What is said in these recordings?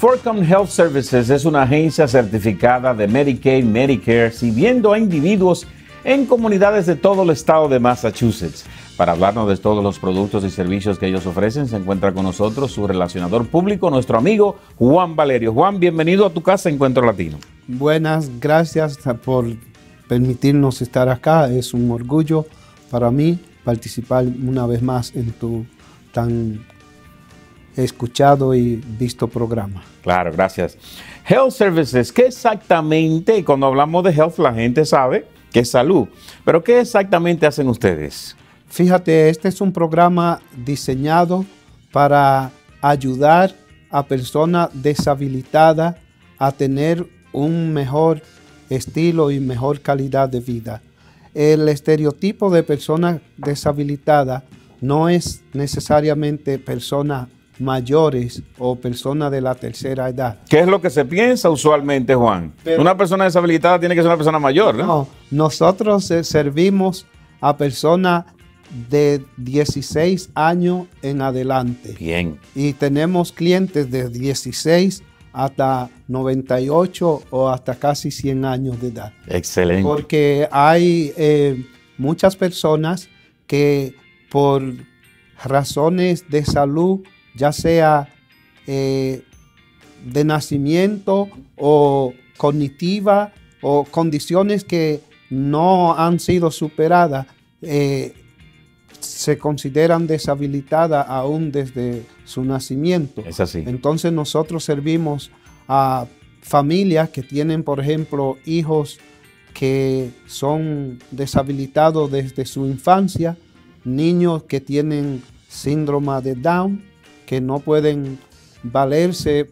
Forcom Health Services es una agencia certificada de Medicaid, Medicare, sirviendo a individuos en comunidades de todo el estado de Massachusetts. Para hablarnos de todos los productos y servicios que ellos ofrecen, se encuentra con nosotros su relacionador público, nuestro amigo Juan Valerio. Juan, bienvenido a tu casa Encuentro Latino. Buenas, gracias por permitirnos estar acá. Es un orgullo para mí participar una vez más en tu tan escuchado y visto programa. Claro, gracias. Health Services, ¿qué exactamente, cuando hablamos de health, la gente sabe que es salud, pero ¿qué exactamente hacen ustedes? Fíjate, este es un programa diseñado para ayudar a personas deshabilitadas a tener un mejor estilo y mejor calidad de vida. El estereotipo de persona deshabilitada no es necesariamente persona mayores o personas de la tercera edad. ¿Qué es lo que se piensa usualmente, Juan? una persona deshabilitada tiene que ser una persona mayor, ¿no? No, nosotros eh, servimos a personas de 16 años en adelante. Bien. Y tenemos clientes de 16 hasta 98 o hasta casi 100 años de edad. Excelente. Porque hay eh, muchas personas que por razones de salud, ya sea eh, de nacimiento o cognitiva o condiciones que no han sido superadas, eh, se consideran deshabilitadas aún desde su nacimiento. Es así. Entonces nosotros servimos a familias que tienen, por ejemplo, hijos que son deshabilitados desde su infancia, niños que tienen síndrome de Down, que no pueden valerse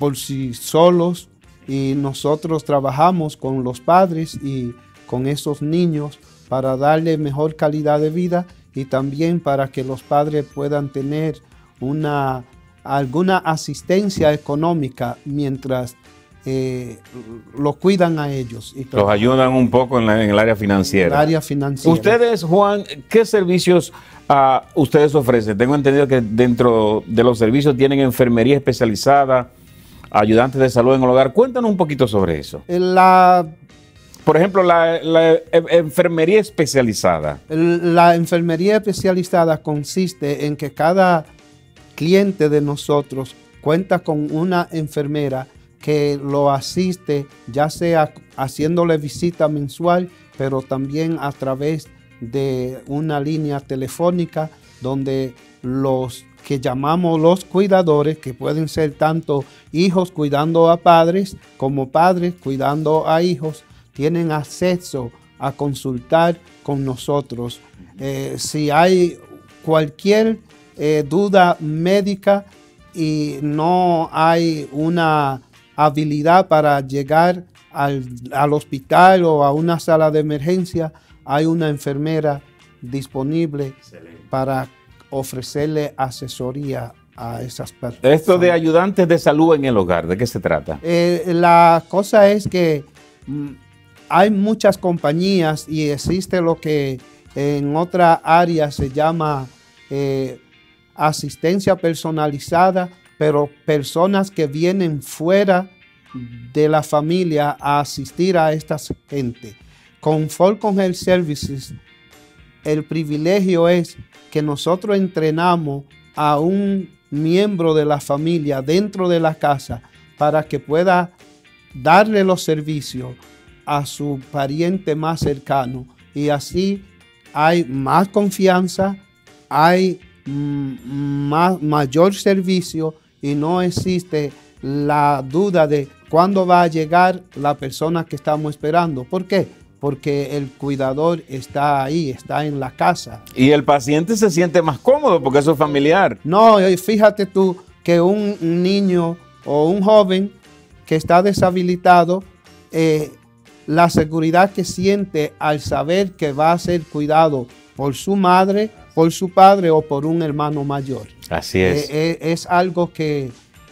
por sí solos y nosotros trabajamos con los padres y con esos niños para darle mejor calidad de vida y también para que los padres puedan tener una, alguna asistencia económica mientras eh, los cuidan a ellos. Y los ayudan un poco en, el área financiera. área financiera. Ustedes, Juan, ¿qué servicios uh, ustedes ofrecen? Tengo entendido que dentro de los servicios tienen enfermería especializada, ayudantes de salud en el hogar. Cuéntanos un poquito sobre eso. La por ejemplo, la, enfermería especializada. La enfermería especializada consiste en que cada cliente de nosotros cuenta con una enfermera que lo asiste, ya sea haciéndole visita mensual, pero también a través de una línea telefónica donde los que llamamos los cuidadores, que pueden ser tanto hijos cuidando a padres como padres cuidando a hijos, tienen acceso a consultar con nosotros. Eh, si hay cualquier eh, duda médica y no hay una habilidad para llegar al, hospital o a una sala de emergencia, hay una enfermera disponible para ofrecerle asesoría a esas personas. Esto de ayudantes de salud en el hogar, ¿de qué se trata? Eh, la cosa es que mm, hay muchas compañías y existe lo que en otra área se llama eh, asistencia personalizada, pero personas que vienen fuera de la familia a asistir a esta gente. Con Falcon Health Services, el privilegio es que nosotros entrenamos a un miembro de la familia dentro de la casa para que pueda darle los servicios a su pariente más cercano y así hay más confianza, hay más, mayor servicio y no existe la duda de cuándo va a llegar la persona que estamos esperando. ¿Por qué? Porque el cuidador está ahí, está en la casa. Y el paciente se siente más cómodo porque eso es familiar. No, fíjate tú que un niño o un joven que está deshabilitado eh, la seguridad que siente al saber que va a ser cuidado por su madre, por su padre o por un hermano mayor. Así es. Eh, eh, es algo que...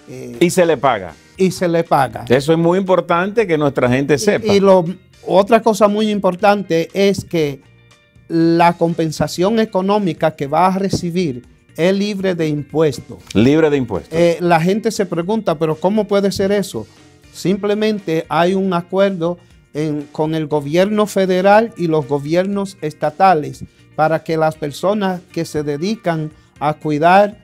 Eh, y se le paga. Y se le paga. Eso es muy importante que nuestra gente sepa. Y, lo, otra cosa muy importante es que la compensación económica que va a recibir es libre de impuestos. Libre de impuestos. Eh, la gente se pregunta, pero ¿cómo puede ser eso? Simplemente hay un acuerdo con el gobierno federal y los gobiernos estatales para que las personas que se dedican a cuidar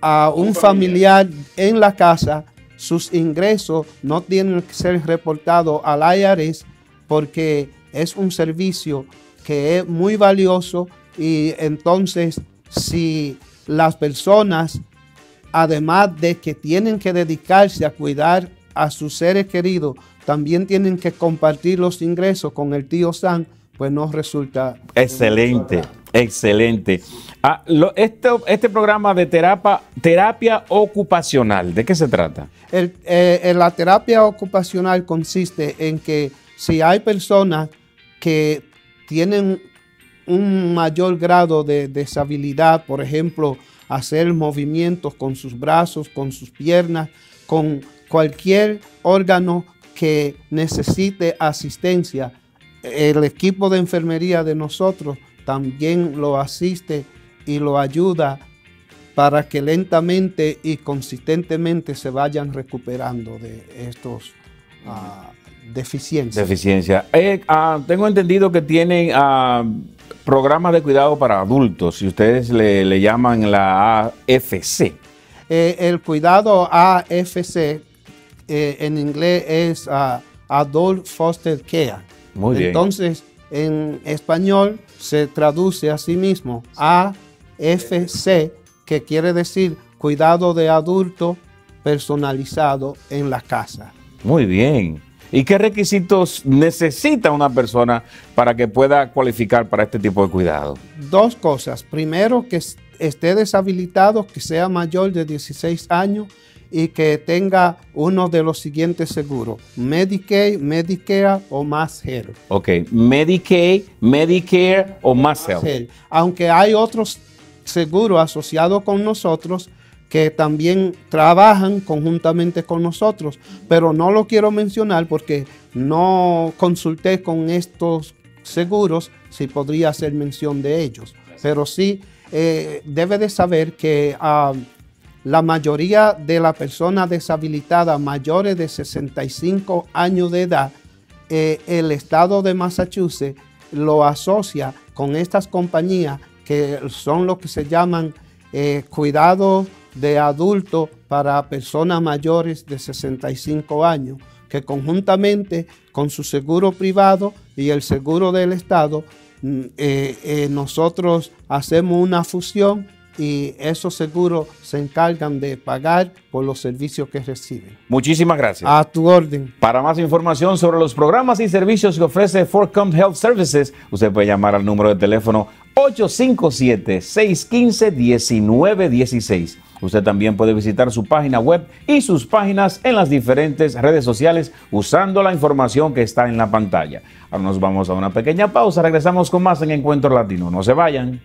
a un familiar en la casa, sus ingresos no tienen que ser reportados al IRS porque es un servicio que es muy valioso y entonces si las personas, además de que tienen que dedicarse a cuidar a sus seres queridos, también tienen que compartir los ingresos con el tío San, pues no resulta... Excelente, excelente. Ah, este, programa de terapia, ocupacional, ¿de qué se trata? Eh, la terapia ocupacional consiste en que si hay personas que tienen un mayor grado de deshabilidad, por ejemplo, hacer movimientos con sus brazos, con sus piernas, con cualquier órgano que necesite asistencia, el equipo de enfermería de nosotros también lo asiste y lo ayuda para que lentamente y consistentemente se vayan recuperando de estos uh, deficiencias. Deficiencia. Eh, ah, tengo entendido que tienen ah, programas de cuidado para adultos, y ustedes le, llaman la AFC. Eh, el cuidado AFC eh, en inglés es Adult Foster Care. Muy bien. Entonces, en español se traduce a sí mismo AFC, que quiere decir cuidado de adulto personalizado en la casa. Muy bien. ¿Y qué requisitos necesita una persona para que pueda cualificar para este tipo de cuidado? Dos cosas. Primero, que esté deshabilitado, que sea mayor de 16 años y que tenga uno de los siguientes seguros, Medicaid, Medicare o Mass Health. Ok, Medicaid, Medicare o Mass Health. Aunque hay otros seguros asociados con nosotros que también trabajan conjuntamente con nosotros, pero no lo quiero mencionar porque no consulté con estos seguros si podría hacer mención de ellos, pero sí eh, debe de saber que ah, la mayoría de las personas deshabilitadas mayores de 65 años de edad, eh, el estado de Massachusetts lo asocia con estas compañías que son lo que se llaman eh, cuidados de adultos para personas mayores de 65 años, que conjuntamente con su seguro privado y el seguro del Estado, mm, eh, eh, nosotros hacemos una fusión y esos seguros se encargan de pagar por los servicios que reciben. Muchísimas gracias. A tu orden. Para más información sobre los programas y servicios que ofrece Forcom Health Services, usted puede llamar al número de teléfono 857-615-1916. Usted también puede visitar su página web y sus páginas en las diferentes redes sociales usando la información que está en la pantalla. Ahora nos vamos a una pequeña pausa. Regresamos con más en Encuentro Latino. No se vayan.